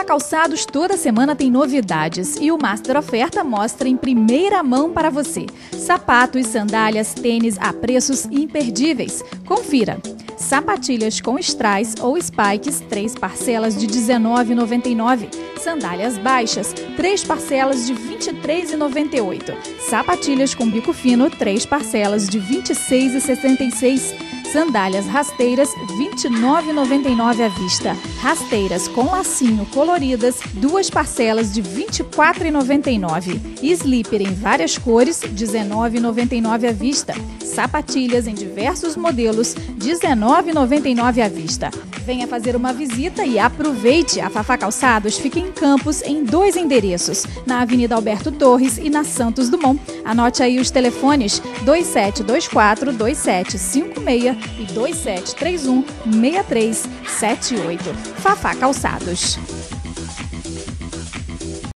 Fafá Calçados toda semana tem novidades e o Master Oferta mostra em primeira mão para você. Sapatos, sandálias, tênis a preços imperdíveis. Confira. Sapatilhas com strass ou spikes, três parcelas de R$ 19,99. Sandálias baixas, três parcelas de R$ 23,98. Sapatilhas com bico fino, três parcelas de R$ 26,66. Sandálias rasteiras, R$ 29,99 à vista. Rasteiras com lacinho coloridas, duas parcelas de R$ 24,99. E slipper em várias cores, R$ 19,99 à vista. Sapatilhas em diversos modelos, R$ 19,99 à vista. Venha fazer uma visita e aproveite! A Fafá Calçados fica em Campos em dois endereços, na Avenida Alberto Torres e na Santos Dumont. Anote aí os telefones 2724 2756 e 2731 6378. Fafá Calçados.